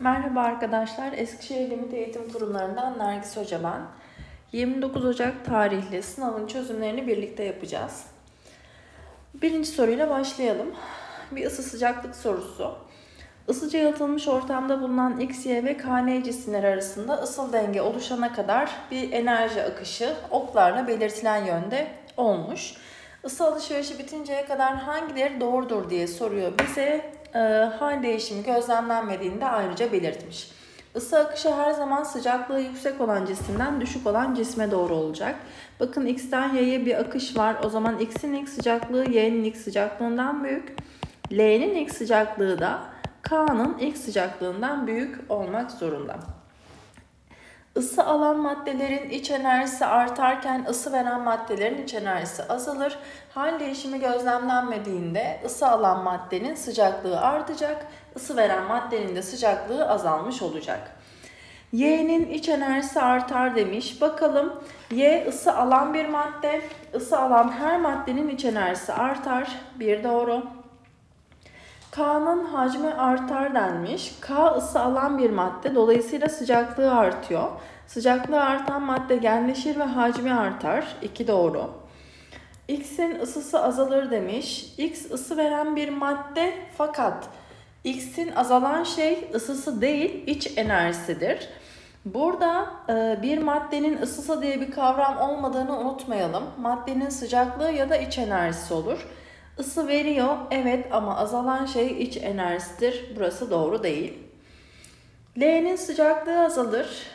Merhaba arkadaşlar, Eskişehir Limit Eğitim Kurumlarından Nergis Hoca ben. 29 Ocak tarihli sınavın çözümlerini birlikte yapacağız. Birinci soruyla başlayalım. Bir ısı sıcaklık sorusu. Isıca yalıtılmış ortamda bulunan X, Y ve KN cisimler arasında ısıl denge oluşana kadar bir enerji akışı oklarla belirtilen yönde olmuş. Isı alışverişi bitinceye kadar hangileri doğrudur diye soruyor bize. E, hal değişimi gözlemlenmediğini de ayrıca belirtmiş. Isı akışı her zaman sıcaklığı yüksek olan cisimden düşük olan cisme doğru olacak. Bakın X'ten Y'ye bir akış var. O zaman X'in ilk sıcaklığı Y'nin ilk sıcaklığından büyük. L'nin ilk sıcaklığı da K'nın ilk sıcaklığından büyük olmak zorunda. Isı alan maddelerin iç enerjisi artarken ısı veren maddelerin iç enerjisi azalır. Hal değişimi gözlemlenmediğinde ısı alan maddenin sıcaklığı artacak, ısı veren maddenin de sıcaklığı azalmış olacak. Y'nin iç enerjisi artar demiş. Bakalım Y ısı alan bir madde. Isı alan her maddenin iç enerjisi artar. Bir doğru. K'nın hacmi artar denmiş. K ısı alan bir madde. Dolayısıyla sıcaklığı artıyor. Sıcaklığı artan madde genleşir ve hacmi artar. 2 doğru. X'in ısısı azalır demiş. X ısı veren bir madde fakat X'in azalan şey ısısı değil iç enerjisidir. Burada e, bir maddenin ısısı diye bir kavram olmadığını unutmayalım. Maddenin sıcaklığı ya da iç enerjisi olur. Isı veriyor evet ama azalan şey iç enerjisidir. Burası doğru değil. L'nin sıcaklığı azalır.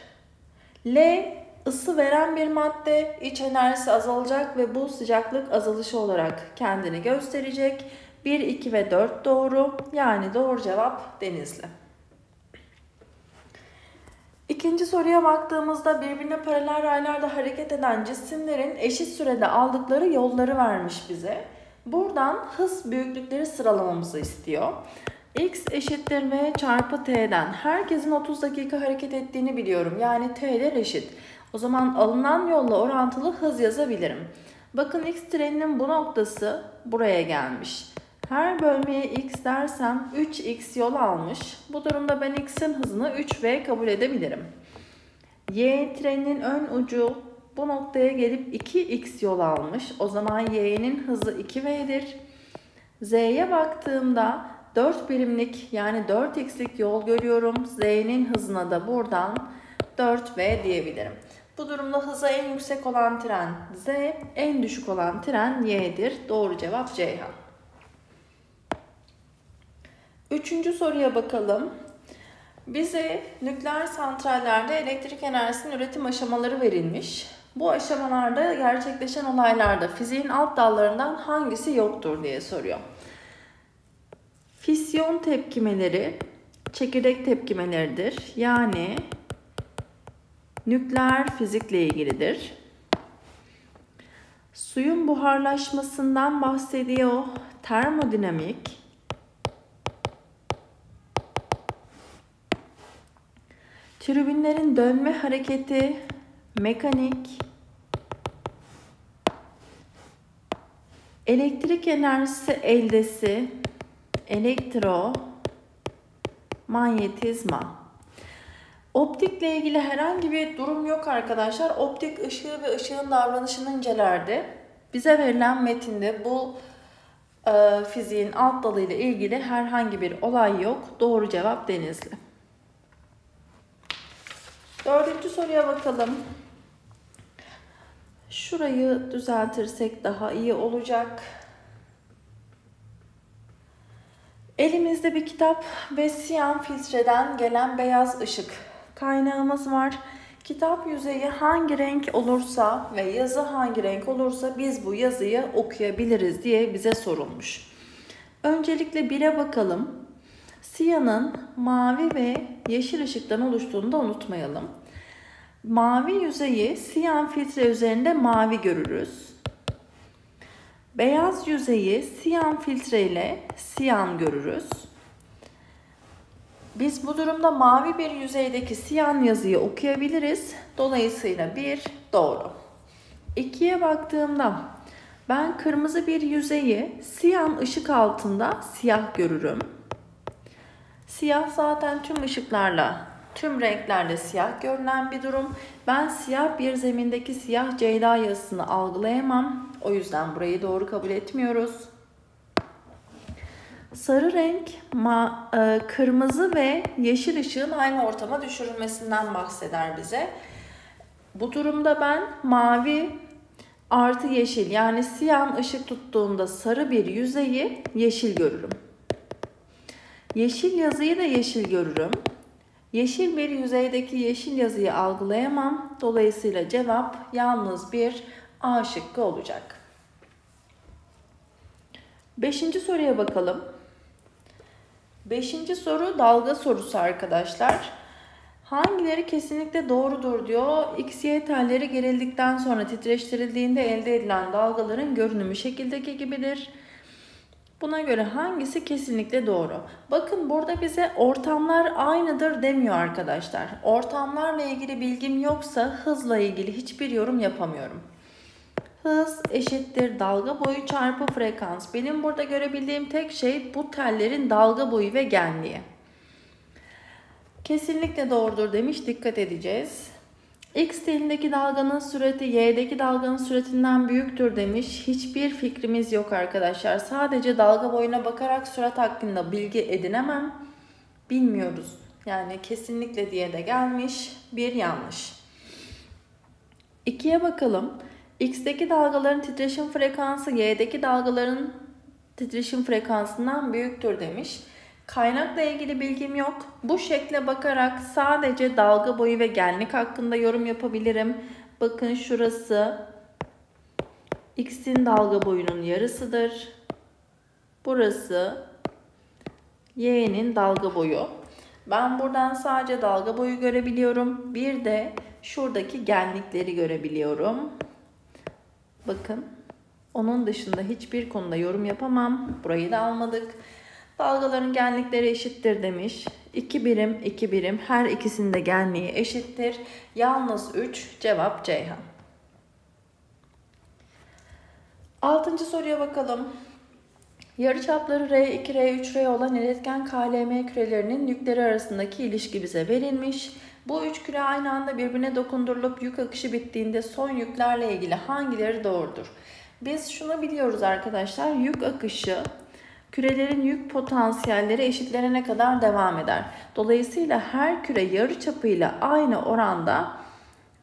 L ısı veren bir madde, iç enerjisi azalacak ve bu sıcaklık azalışı olarak kendini gösterecek. 1, 2 ve 4 doğru. Yani doğru cevap Denizli. İkinci soruya baktığımızda birbirine paralel raylarda hareket eden cisimlerin eşit sürede aldıkları yolları vermiş bize. Buradan hız büyüklükleri sıralamamızı istiyor. X eşittir V çarpı T'den. Herkesin 30 dakika hareket ettiğini biliyorum. Yani T'ler eşit. O zaman alınan yolla orantılı hız yazabilirim. Bakın X treninin bu noktası buraya gelmiş. Her bölmeye X dersem 3X yol almış. Bu durumda ben X'in hızını 3V kabul edebilirim. Y treninin ön ucu bu noktaya gelip 2x yol almış. O zaman y'nin hızı 2v'dir. Z'ye baktığımda 4 birimlik yani 4x'lik yol görüyorum. Z'nin hızına da buradan 4v diyebilirim. Bu durumda hızı en yüksek olan tren Z, en düşük olan tren Y'dir. Doğru cevap Ceyhan. Üçüncü soruya bakalım. Bize nükleer santrallerde elektrik enerjisinin üretim aşamaları verilmiş. Bu aşamalarda gerçekleşen olaylarda fiziğin alt dallarından hangisi yoktur diye soruyor. Fisyon tepkimeleri çekirdek tepkimeleridir. Yani nükleer fizikle ilgilidir. Suyun buharlaşmasından bahsediyor. Termodinamik. Tribünlerin dönme hareketi mekanik, elektrik enerjisi eldesi, elektro, manyetizma. Optikle ilgili herhangi bir durum yok arkadaşlar. Optik ışığı ve ışığın davranışını incelerdi. Bize verilen metinde bu e, fiziğin alt dalı ile ilgili herhangi bir olay yok. Doğru cevap Denizli. Dördüncü soruya bakalım. Şurayı düzeltirsek daha iyi olacak. Elimizde bir kitap ve siyan filtreden gelen beyaz ışık kaynağımız var. Kitap yüzeyi hangi renk olursa ve yazı hangi renk olursa biz bu yazıyı okuyabiliriz diye bize sorulmuş. Öncelikle 1'e bakalım. Siyanın mavi ve yeşil ışıktan oluştuğunu da unutmayalım. Mavi yüzeyi siyan filtre üzerinde mavi görürüz. Beyaz yüzeyi siyan filtre ile siyan görürüz. Biz bu durumda mavi bir yüzeydeki siyan yazıyı okuyabiliriz. Dolayısıyla bir doğru. İkiye baktığımda ben kırmızı bir yüzeyi siyan ışık altında siyah görürüm. Siyah zaten tüm ışıklarla, tüm renklerle siyah görünen bir durum. Ben siyah bir zemindeki siyah ceyda yazısını algılayamam. O yüzden burayı doğru kabul etmiyoruz. Sarı renk ma e, kırmızı ve yeşil ışığın aynı ortama düşürülmesinden bahseder bize. Bu durumda ben mavi artı yeşil yani siyah ışık tuttuğunda sarı bir yüzeyi yeşil görürüm. Yeşil yazıyı da yeşil görürüm. Yeşil bir yüzeydeki yeşil yazıyı algılayamam. Dolayısıyla cevap yalnız bir A şıkkı olacak. Beşinci soruya bakalım. Beşinci soru dalga sorusu arkadaşlar. Hangileri kesinlikle doğrudur diyor. X, Y telleri gerildikten sonra titreştirildiğinde elde edilen dalgaların görünümü şekildeki gibidir. Buna göre hangisi kesinlikle doğru? Bakın burada bize ortamlar aynıdır demiyor arkadaşlar. Ortamlarla ilgili bilgim yoksa hızla ilgili hiçbir yorum yapamıyorum. Hız eşittir dalga boyu çarpı frekans. Benim burada görebildiğim tek şey bu tellerin dalga boyu ve genliği. Kesinlikle doğrudur demiş. Dikkat edeceğiz. X telindeki dalganın sürati Y'deki dalganın süratinden büyüktür demiş. Hiçbir fikrimiz yok arkadaşlar. Sadece dalga boyuna bakarak sürat hakkında bilgi edinemem. Bilmiyoruz. Yani kesinlikle diye de gelmiş. Bir yanlış. İkiye bakalım. X'deki dalgaların titreşim frekansı Y'deki dalgaların titreşim frekansından büyüktür demiş. Kaynakla ilgili bilgim yok. Bu şekle bakarak sadece dalga boyu ve genlik hakkında yorum yapabilirim. Bakın şurası X'in dalga boyunun yarısıdır. Burası Y'nin dalga boyu. Ben buradan sadece dalga boyu görebiliyorum. Bir de şuradaki genlikleri görebiliyorum. Bakın. Onun dışında hiçbir konuda yorum yapamam. Burayı da almadık. Dalgaların genlikleri eşittir demiş. 2 birim 2 birim her ikisinde genliği eşittir. Yalnız 3 cevap Ceyhan. Altıncı soruya bakalım. Yarıçapları R2, R3, R olan iletken KLM kürelerinin yükleri arasındaki ilişki bize verilmiş. Bu üç küre aynı anda birbirine dokundurulup yük akışı bittiğinde son yüklerle ilgili hangileri doğrudur? Biz şunu biliyoruz arkadaşlar. Yük akışı kürelerin yük potansiyelleri eşitlenene kadar devam eder. Dolayısıyla her küre yarı çapıyla aynı oranda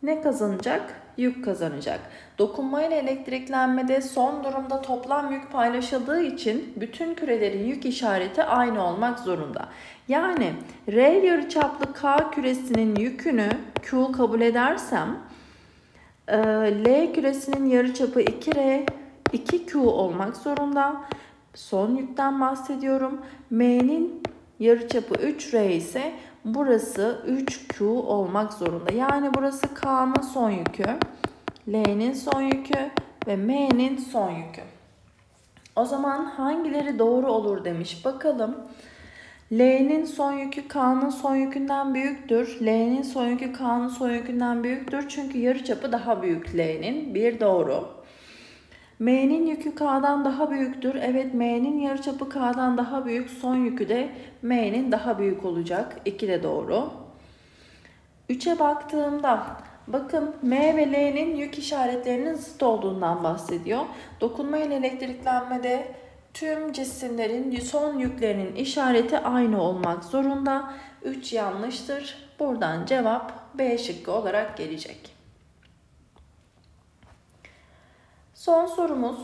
ne kazanacak? Yük kazanacak. Dokunma ile elektriklenmede son durumda toplam yük paylaşıldığı için bütün kürelerin yük işareti aynı olmak zorunda. Yani R yarıçaplı K küresinin yükünü Q kabul edersem L küresinin yarıçapı 2R 2Q olmak zorunda. Son yükten bahsediyorum. M'nin yarıçapı 3R ise burası 3Q olmak zorunda. Yani burası K'nın son yükü, L'nin son yükü ve M'nin son yükü. O zaman hangileri doğru olur demiş. Bakalım. L'nin son yükü K'nın son yükünden büyüktür. L'nin son yükü K'nın son yükünden büyüktür. Çünkü yarıçapı daha büyük L'nin. Bir doğru. M'nin yükü K'dan daha büyüktür. Evet M'nin yarıçapı K'dan daha büyük. Son yükü de M'nin daha büyük olacak. İki de doğru. 3'e baktığımda bakın M ve L'nin yük işaretlerinin zıt olduğundan bahsediyor. Dokunma ile elektriklenmede tüm cisimlerin son yüklerinin işareti aynı olmak zorunda. 3 yanlıştır. Buradan cevap B şıkkı olarak gelecek. Son sorumuz.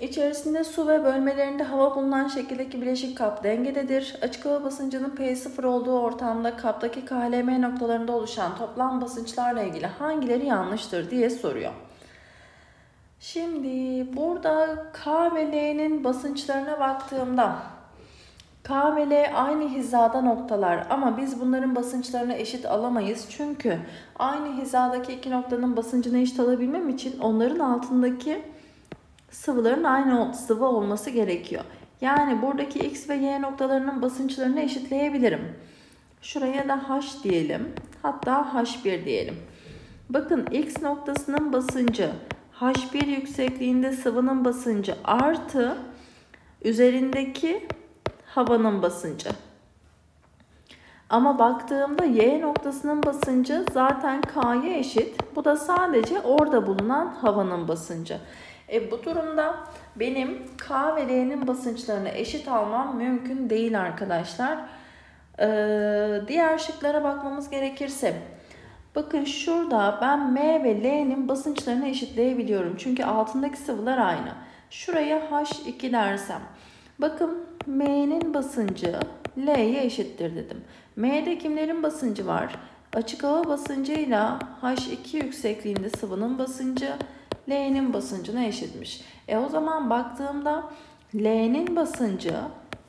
İçerisinde su ve bölmelerinde hava bulunan şekildeki bileşik kap dengededir. Açık hava basıncının P0 olduğu ortamda kaptaki KLM noktalarında oluşan toplam basınçlarla ilgili hangileri yanlıştır diye soruyor. Şimdi burada K ve L'nin basınçlarına baktığımda K ve L aynı hizada noktalar ama biz bunların basınçlarını eşit alamayız. Çünkü aynı hizadaki iki noktanın basıncını eşit alabilmem için onların altındaki sıvıların aynı sıvı olması gerekiyor. Yani buradaki X ve Y noktalarının basınçlarını eşitleyebilirim. Şuraya da H diyelim. Hatta H1 diyelim. Bakın X noktasının basıncı H1 yüksekliğinde sıvının basıncı artı üzerindeki havanın basıncı. Ama baktığımda Y noktasının basıncı zaten K'ya eşit. Bu da sadece orada bulunan havanın basıncı. E bu durumda benim K ve L'nin basınçlarını eşit almam mümkün değil arkadaşlar. Ee, diğer şıklara bakmamız gerekirse bakın şurada ben M ve L'nin basınçlarını eşitleyebiliyorum. Çünkü altındaki sıvılar aynı. Şuraya H2 dersem bakın M'nin basıncı L'ye eşittir dedim. M'de kimlerin basıncı var? Açık hava basıncıyla H2 yüksekliğinde sıvının basıncı L'nin basıncına eşitmiş. E o zaman baktığımda L'nin basıncı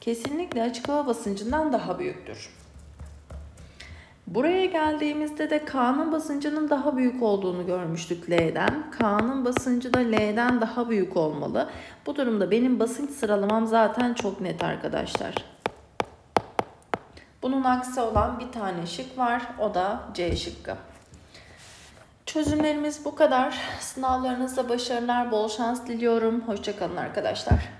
kesinlikle açık hava basıncından daha büyüktür. Buraya geldiğimizde de K'nın basıncının daha büyük olduğunu görmüştük L'den. K'nın basıncı da L'den daha büyük olmalı. Bu durumda benim basınç sıralamam zaten çok net arkadaşlar. Bunun aksi olan bir tane şık var. O da C şıkkı. Çözümlerimiz bu kadar. Sınavlarınızda başarılar, bol şans diliyorum. Hoşçakalın arkadaşlar.